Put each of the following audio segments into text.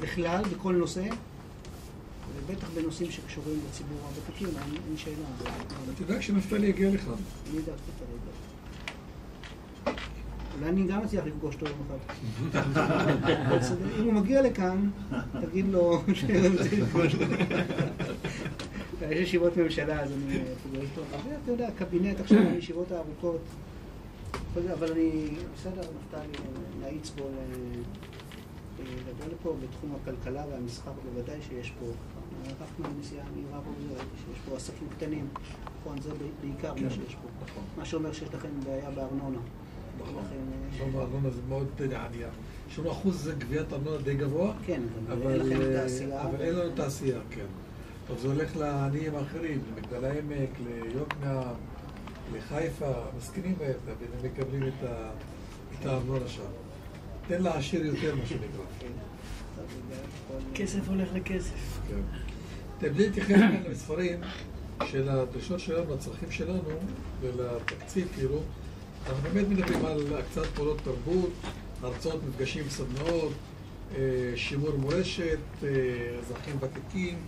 בכלל, בכל נושא, ובטח בנושאים שקשורים לציבור הוותיקים, אין שאלה. אתה יודע כשנפתלי יגיע לכאן. אני יודע, אתה יודע. אולי אני גם אצליח לפגוש אותו יום אחד. אם הוא מגיע לכאן, תגיד לו שאני רוצה לפגוש אותו. יש ישיבות ממשלה, אז אני פוגש אותו. אבל אתה יודע, קבינט עכשיו, הישיבות הארוכות. אבל אני, בסדר, נפתלי, נאיץ בו ל- לבוא לפה בתחום הכלכלה והמסחר, בוודאי שיש פה, לקחנו נסיעה מהירה פה, שיש פה עסקים קטנים, נכון, זה בעיקר מה שיש פה. מה שאומר שיש לכם בעיה בארנונה. לכן, אה, שם הארנונה זה מאוד ענייה. אחוז גביית ארנונה די גבוה, כן, אבל אין לכם אה, תעשייה. אבל אין לנו תעשייה, כן. טוב, זה הולך לעניים האחרים, למגדל העמק, ליוקנעם, לחיפה, המסכנים האלה, והם מקבלים את הארנונה שם. תן לעשיר יותר, מה שנקרא. כסף הולך לכסף. כן. בלי להתייחס כאן למספרים של הדרישות שלנו, הצרכים שלנו ולתקציב, כאילו, אנחנו באמת מדברים על הקצאת פעולות תרבות, הרצאות, מפגשים, סדנאות, אה, שימור מורשת, אה, אזרחים ותיקים,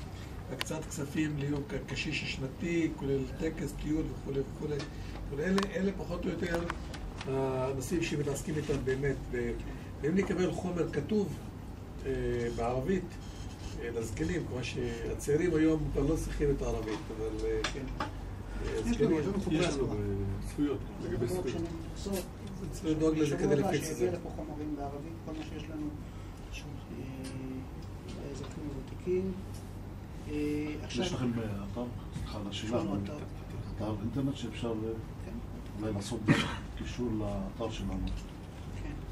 הקצאת כספים ליום קשיש השנתי, כולל טקס, טיול וכולי וכולי. אלה, אלה פחות או יותר הנושאים שמתעסקים איתם באמת. ואם נקבל חומר כתוב אה, בערבית, אה, לזקנים, כמו שהצעירים היום כבר לא צריכים את הערבית, אבל אה, כן, אה, יש לנו. אה, זכויות, לגבי אנחנו זכויות. צריך לדאוג לזה כדי הבא להפיץ את זה. שיגיע לפה חומרים בערבית, כל מה שיש לנו, אה, האזרחים הוותיקים. אה, יש לכם באתר, סליחה על השאלה, אתר. אתר אינטרנט שאפשר כן, אולי לעשות קישור לאתר שלנו.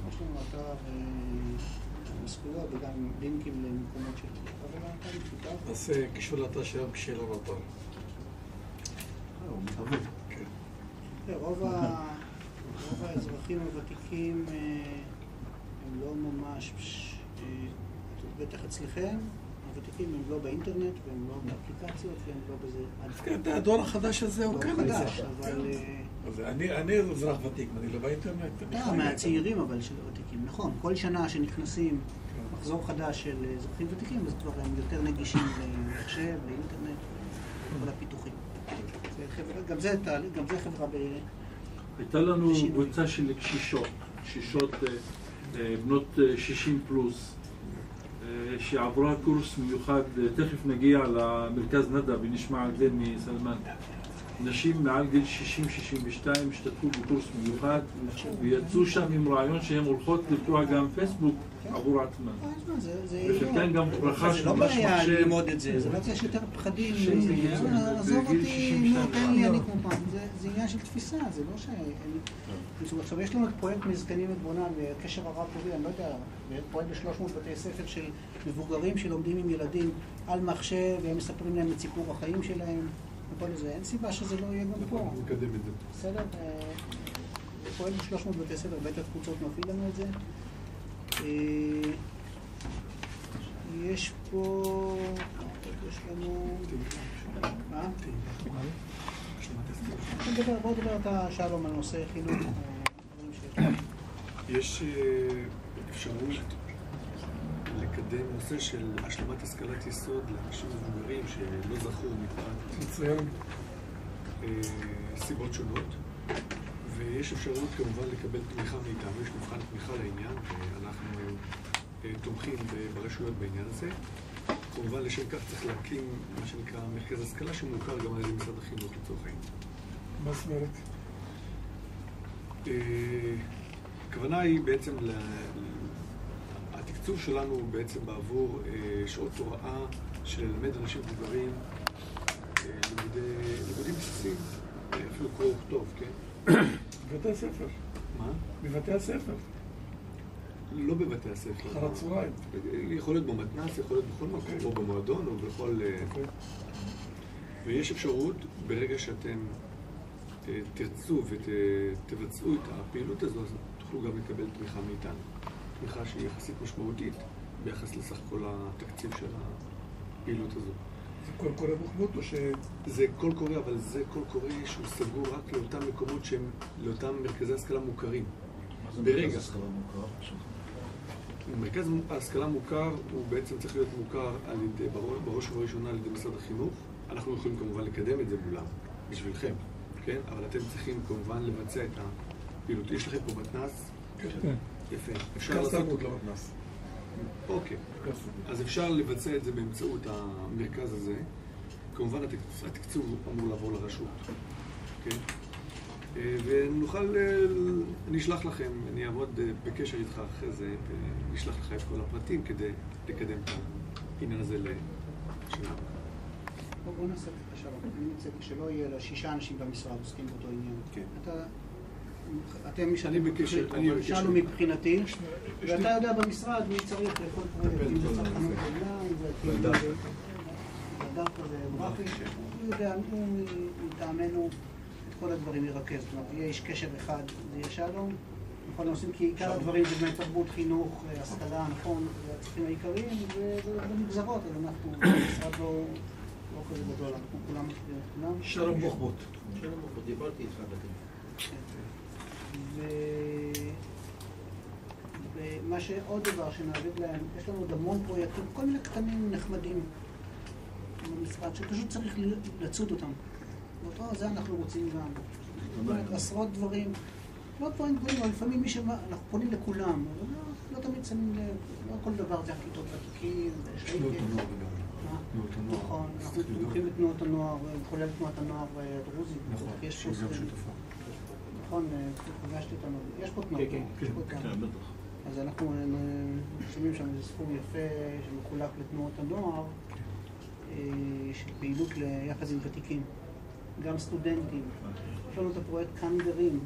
יש לנו אתר אה, זכויות וגם לינקים למקומות של... האתר מפותח. נעשה קישור לאתר שלנו כשיהיה לנו אתר. אה, הוא מתהווה. כן. כן, רוב ה- רוב האזרחים הוותיקים אה, הם לא ממש, אה, בטח אצלכם, הוותיקים הם לא באינטרנט והם לא באפליקציות והם לא בזה. כן, אתה- הדור החדש הזה הוא לא כן חדש. אבל... אה, אז אני אני אזרח ותיק, אני לא באינטרנט. אתה חי מהצעירים אבל של הוותיקים, נכון. כל שנה שנכנסים מחזור חדש של אזרחים ותיקים, אז כבר הם יותר נגישים למחשב, לאינטרנט, לכל הפיתוחים. זה חברה- גם זה תהליך, גם זה חברה ב... הייתה לנו. קבוצה של קשישות, קשישות אה, אה, בנות אה, 60 פלוס, شي عبران كورس ميوخاد تخف نجي على مركز ندى بنشمع الدمي سلمان. נשים מעל גיל 60-62 השתתפו בקורס מיוחד ויצאו שם עם רעיון שהן הולכות לפתוח גם פייסבוק עבור עצמן. אה, וחלקן גם רכש זה לא ממש בעיה מחשב. ללמוד את זה, זה רק יש יותר פחדים, אה, עזוב אותי, 62. נו תן לי, אני כמו פעם, זה- עניין של תפיסה, זה לא ש... עכשיו יש לנו את פרויקט מזקנים את בונן וקשר הרב פורי, אני לא יודע, פועל ב-300 בתי ספר של מבוגרים שלומדים עם ילדים על מחשב והם מספרים להם את סיפור החיים שלהם וכל זה, אין סיבה שזה לא יהיה גם פה. נכון, נקדם את זה. בסדר? אה, פועל ב-300 בתי ספר, בית התפוצות מפעיל לנו את זה. אה, יש פה... יש לנו... מה? בוא נדבר- בוא נדבר אתה, שלום, על נושא חינוך. אה. יש אה, אפשרות לקדם נושא של השלמת השכלת יסוד לאנשים מבוגרים שלא זכו מפאת. אה, סיבות שונות, ויש אפשרות כמובן לקבל תמיכה מאיתנו, יש מבחן תמיכה לעניין, ואנחנו אה, תומכים ברשויות בעניין הזה. כמובן לשם כך צריך להקים מה שנקרא מרכז השכלה שמוכר גם על ידי משרד החינוך לצורך העניין. מה זאת אומרת? אה, הכוונה היא בעצם, ל... התקצוב שלנו הוא בעצם בעבור אה, שעות הוראה של ללמד אנשים מבוגרים אה, לימודי- לימודים בסיסיים, אה, אפילו קרוא וכתוב, כן? בבתי הספר. מה? בבתי הספר. לא בבתי הספר. אחר הצהריים. יכול להיות במתנ"ס, יכול להיות בכל מקום, או במועדון, או בכל... אוקיי. ויש אפשרות, ברגע שאתם תרצו ותבצעו את הפעילות הזו, אז תוכלו גם לקבל תמיכה מאיתנו. תמיכה שהיא יחסית משמעותית ביחס לסך כל התקציב של הפעילות הזו. זה קול קורא מוחמוד או ש... זה קול קורא, אבל זה קול קורא שהוא סגור רק לאותם מקומות שהם, לאותם מרכזי השכלה מוכרים. מה זה ברגע. מרכז השכלה מוכר? מרכז ההשכלה מוכר הוא בעצם צריך להיות מוכר על ידי, בראש- בראש ובראשונה על ידי משרד החינוך. אנחנו יכולים כמובן לקדם את זה מולם, בשבילכם, כן? אבל אתם צריכים כמובן לבצע את הפעילות. יש לכם פה מתנ"ס? יפה. אפשר לעשות... תרבות לא מתנ"ס. אוקיי. אז אפשר לבצע את זה באמצעות המרכז הזה. כמובן התקצוב, אמור לעבור לרשות, כן? ונוכל, אה, נשלח לכם, אני אעמוד אה, בקשר איתך אחרי זה, ונשלח לך את כל הפרטים כדי לקדם את העניין הזה לשנה. בוא בוא נעשה את. אני מציע שלא יהיה לה שישה אנשים במשרד עוסקים באותו עניין. כן. אתה... אתם אני בקשר- אני. שאלנו מבחינתי, ואתה יודע במשרד מי צריך לכל פרויקט, אם זה צרכנות עולם, אם זה כאילו... אדם כזה הוא יודע, הוא מטעמנו את כל הדברים ירכז. אומרת, יהיה איש קשר אחד, זה יהיה שלום. בכל הנושאים, כי עיקר הדברים זה באמת תרבות, חינוך, אה, השכלה, נכון, זה הצרכים העיקריים, וזה בנגזרות, אז אנחנו, המשרד לא לא כזה גדול, אנחנו כולם, כולם. שלום בוחבוט. שלום, דיברתי איתך בטלפון. ו- ומה שעוד דבר שנעביר להם, יש לנו עוד המון פרויקטים, כל מיני קטנים נחמדים במשרד, שפשוט צריך לצוד אותם. ואותו זה אנחנו רוצים גם. עשרות דברים, לא דברים גדולים, אבל לפעמים מי שמה, אנחנו פונים לכולם, אבל לא, לא תמיד שמים לב, לא כל דבר זה הכיתות ותיקים, הנוער. נכון, אנחנו. תומכים בתנועות הנוער, כולל תנועת הנוער הדרוזית. נכון, יש פה שהיא גם סטודנט. שותפה. נכון, אה, פגשתי אותנו, יש פה תנועות, כן, יש פה כמה. כן, בטח. אז אנחנו אה, שמים שם איזה סכום יפה שמחולק לתנועות הנוער, אה, של פעילות ל- יחד עם ותיקים, גם סטודנטים. יש לנו את הפרויקט כאן גרים,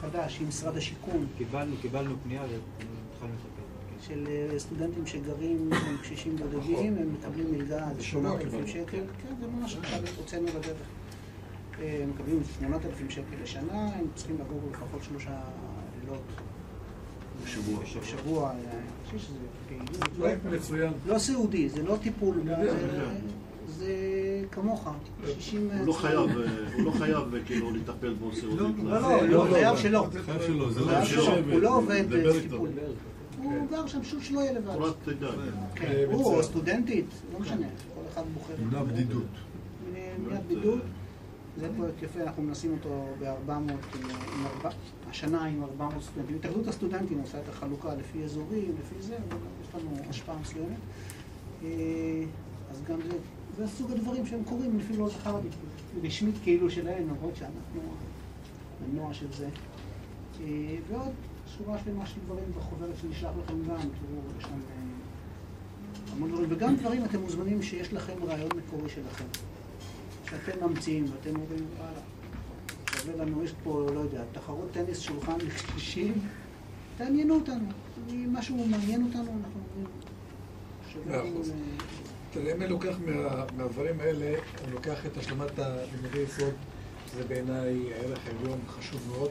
חדש, עם משרד השיכון, קיבלנו, קיבלנו פנייה והתחלנו לטפל. כן. של אה, סטודנטים שגרים עם קשישים בודדים, הם מקבלים מלגה עד בשנה 8,000 קיבלנו. שקל, כן, זה ממש עכשיו הוצאנו לדרך. אה, מקבלים 8,000 שקל לשנה, הם צריכים לגור לפחות שלושה לילות בשבוע. בשבוע, אני חושב שזה פעילות. פרויקט מצוין. לא סיעודי, זה לא טיפול, יודע, זה- כמוך, 60... הוא לא חייב, אה, הוא לא חייב אה, כאילו לטפל בו סיעודית. לא, לא, לא, חייב שלא. חייב שלא, זה לא. שלא, הוא לא עובד. טיפול. הוא גר שם, פשוט שלא יהיה לבד. כן, אה, הוא. או סטודנטית, לא משנה, כל אחד בוחר. נמנע בדידות. מניעת בידוד. זה פרויקט יפה, אנחנו מנסים אותו ב-400, השנה עם 400 סטודנטים. התאחדות הסטודנטים עושה את החלוקה לפי אזורים, לפי זה, יש לנו השפעה מסוימת. אה, אז גם זה, זה סוג הדברים שהם קורים, לפי לא זכרתי, רשמית כאילו שלהם, למרות שאנחנו המנוע של זה. אה, ועוד שורה שלמה של דברים בחוברת שנשלח לכם גם, תראו, יש שם אה, המון דברים, וגם דברים אתם מוזמנים שיש לכם רעיון מקורי שלכם. שאתם ממציאים ואתם אומרים, וואלה, שווה לנו, יש פה, לא יודע, תחרות טניס שולחן לקשישים, תעניינו אותנו. אם משהו מעניין אותנו, אנחנו אומרים, שווה לנו... אחוז. תראה, אם אני לוקח מה- מהדברים האלה, אני לוקח את השלמת הלימודי יסוד, שזה בעיניי ערך עליון חשוב מאוד.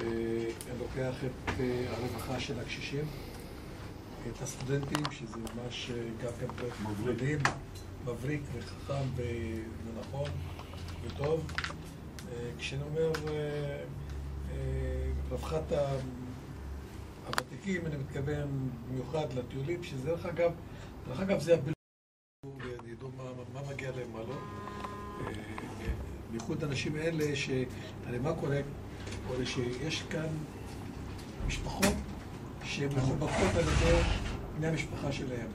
אה, אני לוקח את אה, הרווחה של הקשישים, את הסטודנטים, שזה ממש אה, גם כן פרויקט מדהים, מבריק וחכם ונכון וטוב. אה, כשאני אומר אה, אה, רווחת הוותיקים, אני מתכוון במיוחד לטיולים, שזה דרך אגב, דרך אגב זה הבלבול, ידעו מה, מה מגיע להם, מה לא. בייחוד האנשים האלה, הרי מה קורה? קורה שיש כאן משפחות שמחובקות על ידי בני המשפחה שלהם.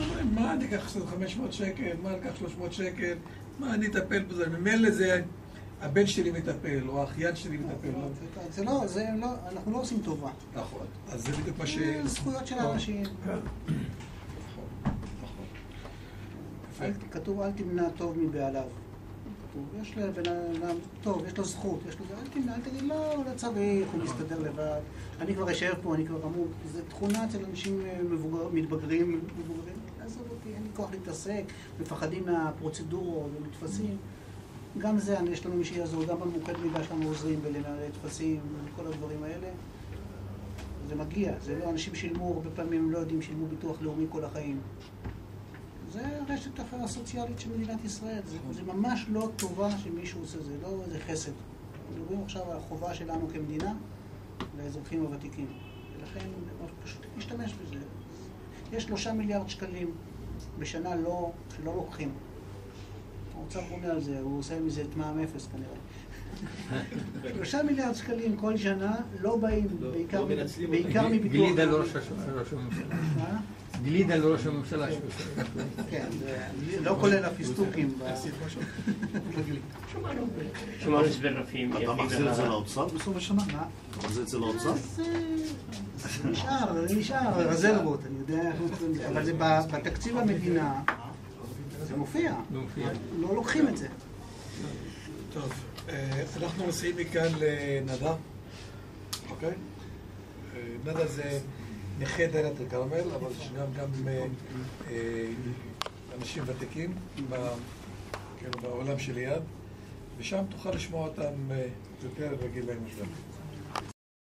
אומרים, מה אני אקח 500 שקל, מה אני אקח 300 שקל, מה אני אטפל בזה, ממילא זה הבן שלי מטפל, או האחיין שלי מטפל. לא? זה לא, זה לא, אנחנו לא עושים טובה. נכון, אז זה בדיוק מה ש... זכויות של נכון. האנשים. נכון, נכון. כתוב אל תמנע טוב מבעליו. כתוב, יש לבן אדם, טוב, יש לו זכות, יש לו זה, אל תגיד, לא, הוא לא צריך, הוא מסתדר לבד. אני כבר אשאר פה, אני כבר אמור, זו תכונה אצל אנשים אה, מתבגרים, מבוגרים, עזוב אותי, אין לי כוח להתעסק, מפחדים מהפרוצדורות ומטפסים. גם זה, יש לנו מי שיעזור, גם במוקד מידע שלנו עוזרים בלנהל טפסים, כל הדברים האלה. זה מגיע, זה לא, אנשים שילמו, הרבה פעמים הם לא יודעים, שילמו ביטוח לאומי כל החיים. זה הרשת אחרת הסוציאלית של מדינת ישראל. זה, זה ממש לא טובה שמישהו עושה, זה לא איזה חסד. אנחנו מדברים עכשיו על החובה שלנו כמדינה לאזרחים הוותיקים. ולכן פשוט להשתמש בזה. יש שלושה מיליארד שקלים בשנה לא, שלא לוקחים. האוצר בונה על זה, הוא עושה מזה את מע"מ אפס כנראה. שלושה מיליארד שקלים כל שנה לא באים, לא- בעיקר לא. מביטוח... גלידה הש- ראש הממשלה. גלידה לראש הממשלה. כן, זה לא כולל הפיסטוקים. ב- שמענו הסבר רפים. אתה מחזיר את זה לאוצר בסוף השנה? מה? אתה מחזיר את זה לאוצר? נשאר, זה נשאר, רזרבות, אני יודע אבל זה ב- בתקציב המדינה, זה מופיע, לא מופיע. לא לוקחים את זה. טוב, אה, אנחנו נוסעים מכאן לנדה, אוקיי? אה, נדה זה נכה דלת אל-כרמל, אבל יש גם אה, אה, אנשים ותיקים כאילו, בעולם שליד, ושם תוכל לשמוע אותם אה, יותר רגיל להם משהו.